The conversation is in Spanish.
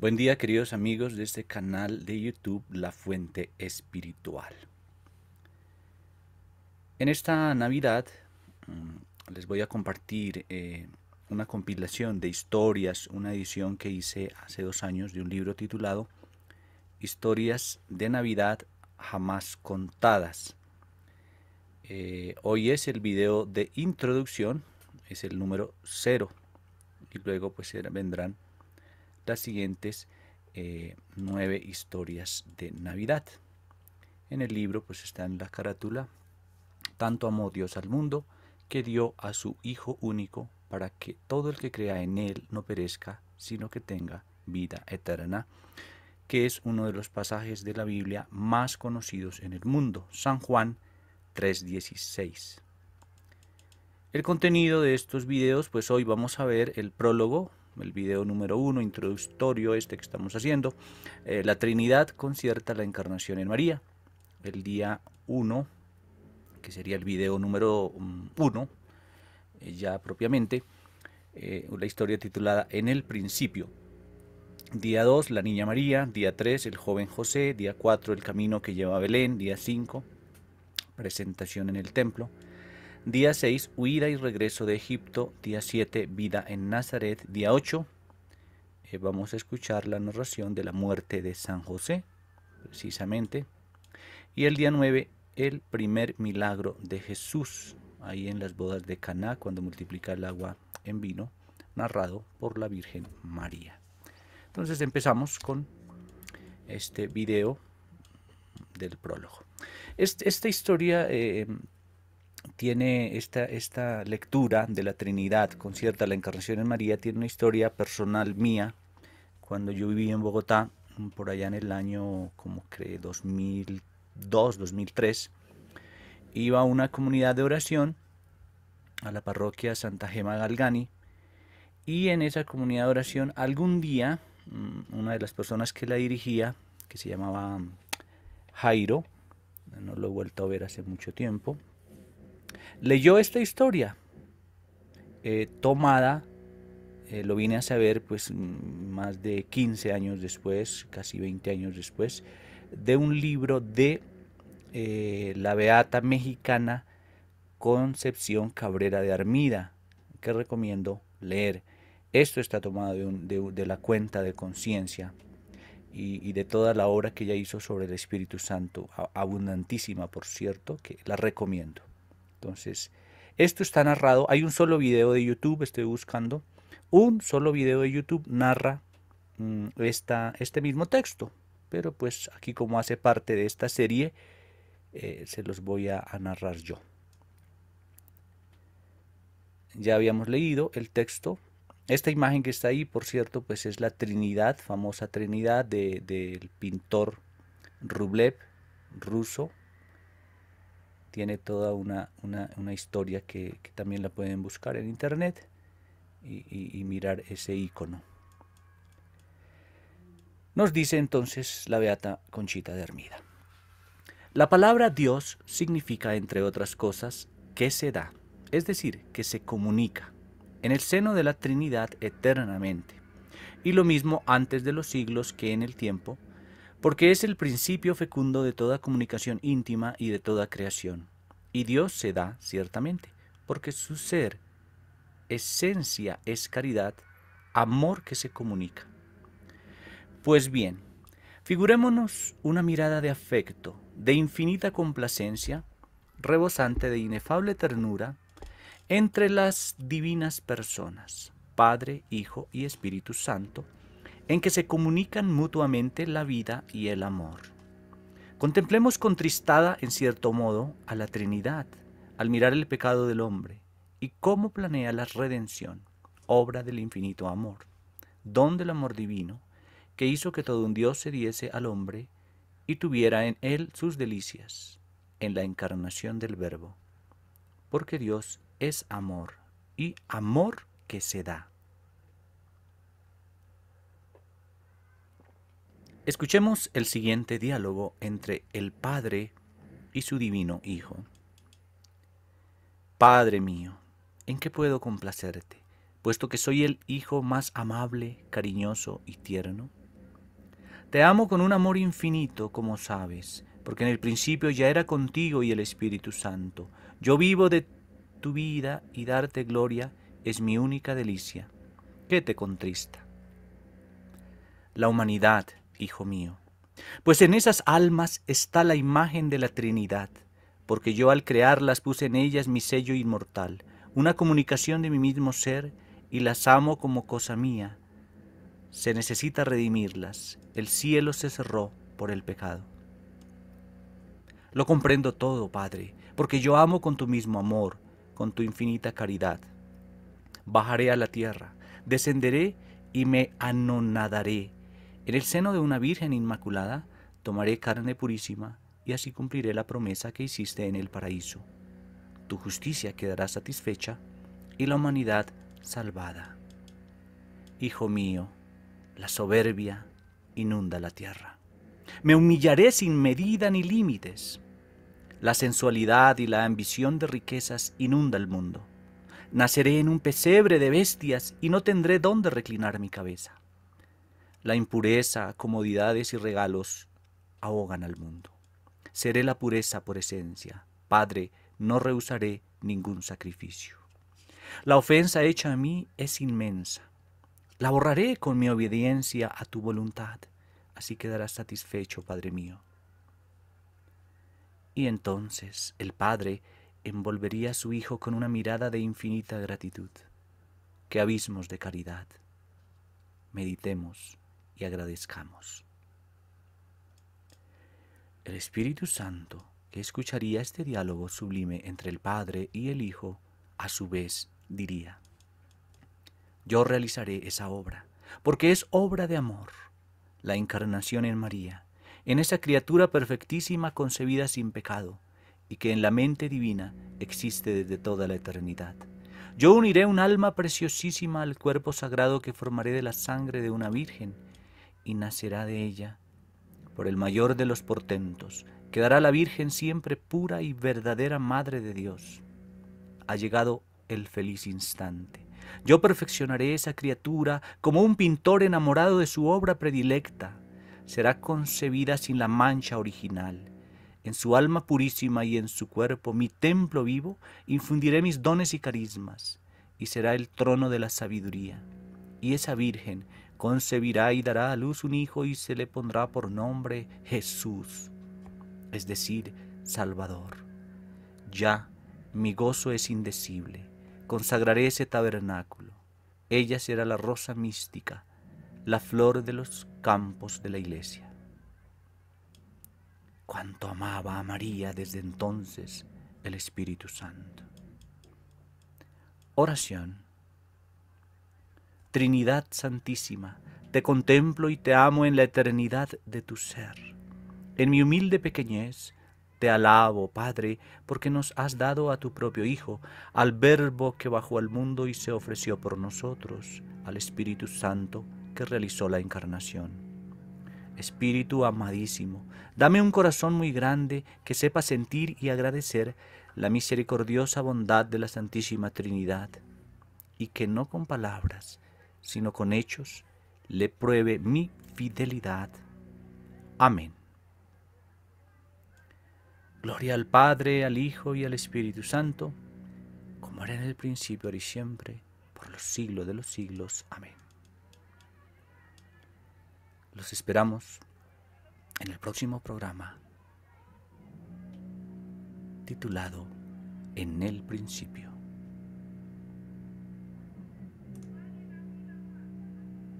Buen día queridos amigos de este canal de YouTube La Fuente Espiritual. En esta Navidad mm, les voy a compartir eh, una compilación de historias, una edición que hice hace dos años de un libro titulado Historias de Navidad jamás contadas. Eh, hoy es el video de introducción, es el número cero y luego pues vendrán las siguientes eh, nueve historias de Navidad. En el libro pues está en la carátula, tanto amó Dios al mundo que dio a su Hijo único para que todo el que crea en Él no perezca, sino que tenga vida eterna, que es uno de los pasajes de la Biblia más conocidos en el mundo, San Juan 3.16. El contenido de estos videos, pues hoy vamos a ver el prólogo el video número uno, introductorio este que estamos haciendo. Eh, la Trinidad concierta la encarnación en María. El día 1, que sería el video número 1, eh, ya propiamente, eh, la historia titulada En el principio. Día 2, la Niña María. Día 3, el joven José. Día 4, el camino que lleva a Belén. Día 5, presentación en el templo. Día 6, huida y regreso de Egipto. Día 7, vida en Nazaret. Día 8, eh, vamos a escuchar la narración de la muerte de San José, precisamente. Y el día 9, el primer milagro de Jesús, ahí en las bodas de Caná, cuando multiplica el agua en vino, narrado por la Virgen María. Entonces empezamos con este video del prólogo. esta historia eh, tiene esta, esta lectura de la Trinidad, concierta la encarnación en María, tiene una historia personal mía. Cuando yo viví en Bogotá, por allá en el año como que 2002, 2003, iba a una comunidad de oración a la parroquia Santa Gema Galgani y en esa comunidad de oración algún día mm, una de las personas que la dirigía, que se llamaba Jairo, no lo he vuelto a ver hace mucho tiempo, leyó esta historia eh, tomada, eh, lo vine a saber pues más de 15 años después, casi 20 años después, de un libro de eh, la beata mexicana Concepción Cabrera de Armida, que recomiendo leer. Esto está tomado de, la cuenta de conciencia y, y, de toda la obra que ella hizo sobre el Espíritu Santo, abundantísima por cierto, que la recomiendo. Entonces, esto está narrado. Hay un solo video de YouTube, estoy buscando. Un solo video de YouTube narra mm, este mismo texto. Pero pues aquí como hace parte de esta serie, eh, se los voy a, narrar yo. Ya habíamos leído el texto. Esta imagen que está ahí, por cierto, pues es la Trinidad, famosa Trinidad del pintor Rublev, ruso, tiene toda una, historia que, también la pueden buscar en internet y, mirar ese icono. Nos dice entonces la beata Conchita de Hermida. La palabra Dios significa, entre otras cosas, que se da, es decir, que se comunica, en el seno de la Trinidad eternamente, y lo mismo antes de los siglos que en el tiempo, porque es el principio fecundo de toda comunicación íntima y de toda creación. Y Dios se da, ciertamente, porque su ser, esencia es caridad, amor que se comunica. Pues bien, figurémonos una mirada de afecto, de infinita complacencia, rebosante de inefable ternura, entre las divinas personas, Padre, Hijo y Espíritu Santo, en que se comunican mutuamente la vida y el amor. Contemplemos contristada, en cierto modo, a la Trinidad, al mirar el pecado del hombre, y cómo planea la redención, obra del infinito amor, don del amor divino, que hizo que todo un Dios se diese al hombre y tuviera en él sus delicias, en la encarnación del Verbo. Porque Dios es amor, y amor que se da. Escuchemos el siguiente diálogo entre el Padre y su divino Hijo. Padre mío, ¿en qué puedo complacerte, puesto que soy el Hijo más amable, cariñoso y tierno? Te amo con un amor infinito, como sabes, porque en el principio ya era contigo y el Espíritu Santo. Yo vivo de tu vida y darte gloria es mi única delicia. ¿Qué te contrista? La humanidad, hijo mío. Pues en esas almas está la imagen de la Trinidad, porque yo al crearlas puse en ellas mi sello inmortal, una comunicación de mi mismo ser, y las amo como cosa mía. Se necesita redimirlas. El cielo se cerró por el pecado. Lo comprendo todo, Padre, porque yo amo con tu mismo amor, con tu infinita caridad. Bajaré a la tierra, descenderé y me anonadaré. En el seno de una Virgen Inmaculada tomaré carne purísima y así cumpliré la promesa que hiciste en el paraíso. Tu justicia quedará satisfecha y la humanidad salvada. Hijo mío, la soberbia inunda la tierra. Me humillaré sin medida ni límites. La sensualidad y la ambición de riquezas inunda el mundo. Naceré en un pesebre de bestias y no tendré dónde reclinar mi cabeza. La impureza, comodidades y regalos ahogan al mundo. Seré la pureza por esencia. Padre, no rehusaré ningún sacrificio. La ofensa hecha a mí es inmensa. La borraré con mi obediencia a tu voluntad. Así quedarás satisfecho, Padre mío. Y entonces el Padre envolvería a su Hijo con una mirada de infinita gratitud. Qué abismos de caridad. Meditemos y agradezcamos. El Espíritu Santo, que escucharía este diálogo sublime entre el Padre y el Hijo, a su vez diría, yo realizaré esa obra, porque es obra de amor, la encarnación en María, en esa criatura perfectísima concebida sin pecado, y que en la mente divina existe desde toda la eternidad. Yo uniré un alma preciosísima al cuerpo sagrado que formaré de la sangre de una virgen, y nacerá de ella, por el mayor de los portentos, quedará la Virgen siempre pura y verdadera Madre de Dios. Ha llegado el feliz instante. Yo perfeccionaré esa criatura como un pintor enamorado de su obra predilecta. Será concebida sin la mancha original. En su alma purísima y en su cuerpo, mi templo vivo, infundiré mis dones y carismas, y será el trono de la sabiduría. Y esa Virgen concebirá y dará a luz un hijo y se le pondrá por nombre Jesús, es decir, Salvador. Ya mi gozo es indecible consagraré ese tabernáculo. Ella será la rosa mística, la flor de los campos de la iglesia. Cuánto amaba a María desde entonces el Espíritu Santo. Oración. Trinidad Santísima, te contemplo y te amo en la eternidad de tu ser. En mi humilde pequeñez, te alabo, Padre, porque nos has dado a tu propio Hijo, al Verbo que bajó al mundo y se ofreció por nosotros, al Espíritu Santo que realizó la encarnación. Espíritu amadísimo, dame un corazón muy grande que sepa sentir y agradecer la misericordiosa bondad de la Santísima Trinidad, y que no con palabras, sino con hechos, le pruebe mi fidelidad. Amén. Gloria al Padre, al Hijo y al Espíritu Santo, como era en el principio, ahora y siempre, por los siglos de los siglos. Amén. Los esperamos en el próximo programa titulado En el principio.